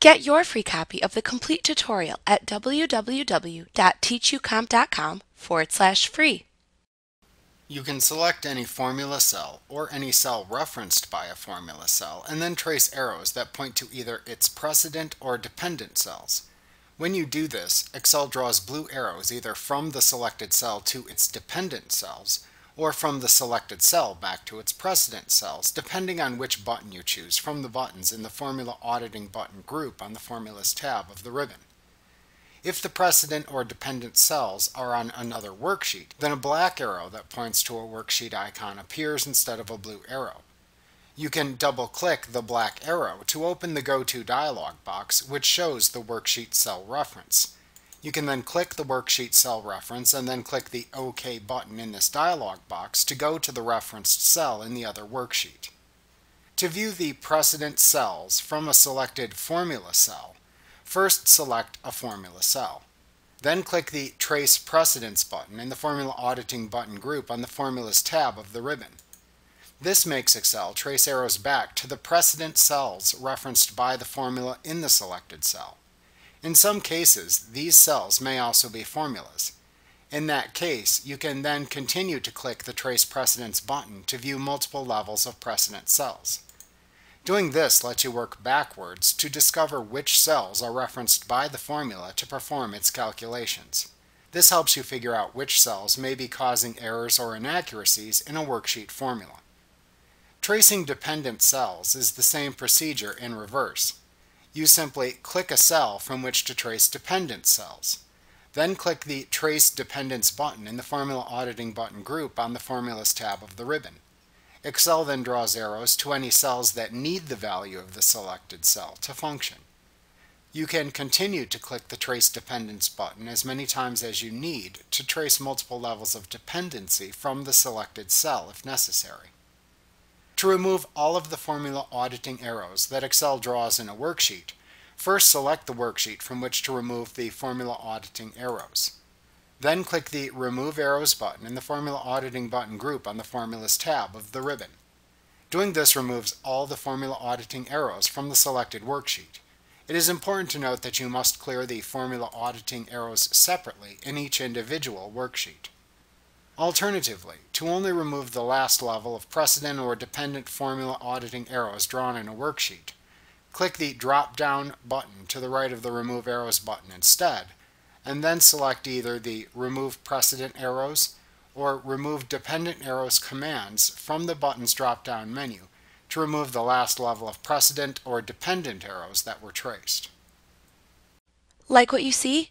Get your free copy of the complete tutorial at www.teachucomp.com forward slash free. You can select any formula cell or any cell referenced by a formula cell and then trace arrows that point to either its precedent or dependent cells. When you do this, Excel draws blue arrows either from the selected cell to its dependent cells or from the selected cell back to its precedent cells, depending on which button you choose from the buttons in the Formula Auditing button group on the Formulas tab of the ribbon. If the precedent or dependent cells are on another worksheet, then a black arrow that points to a worksheet icon appears instead of a blue arrow. You can double-click the black arrow to open the Go To dialog box, which shows the worksheet cell reference. You can then click the worksheet cell reference and then click the OK button in this dialog box to go to the referenced cell in the other worksheet. To view the precedent cells from a selected formula cell, first select a formula cell. Then click the Trace Precedents button in the Formula Auditing button group on the Formulas tab of the ribbon. This makes Excel trace arrows back to the precedent cells referenced by the formula in the selected cell. In some cases, these cells may also be formulas. In that case, you can then continue to click the Trace Precedents button to view multiple levels of precedent cells. Doing this lets you work backwards to discover which cells are referenced by the formula to perform its calculations. This helps you figure out which cells may be causing errors or inaccuracies in a worksheet formula. Tracing dependent cells is the same procedure in reverse you simply click a cell from which to trace dependent cells. Then click the Trace Dependents button in the Formula Auditing button group on the Formulas tab of the ribbon. Excel then draws arrows to any cells that need the value of the selected cell to function. You can continue to click the Trace Dependents button as many times as you need to trace multiple levels of dependency from the selected cell if necessary. To remove all of the formula auditing arrows that Excel draws in a worksheet, first select the worksheet from which to remove the formula auditing arrows. Then click the Remove Arrows button in the Formula Auditing button group on the Formulas tab of the ribbon. Doing this removes all the formula auditing arrows from the selected worksheet. It is important to note that you must clear the formula auditing arrows separately in each individual worksheet. Alternatively, to only remove the last level of precedent or dependent formula auditing arrows drawn in a worksheet, click the drop-down button to the right of the Remove Arrows button instead, and then select either the Remove Precedent Arrows or Remove Dependent Arrows commands from the button's drop-down menu to remove the last level of precedent or dependent arrows that were traced. Like what you see?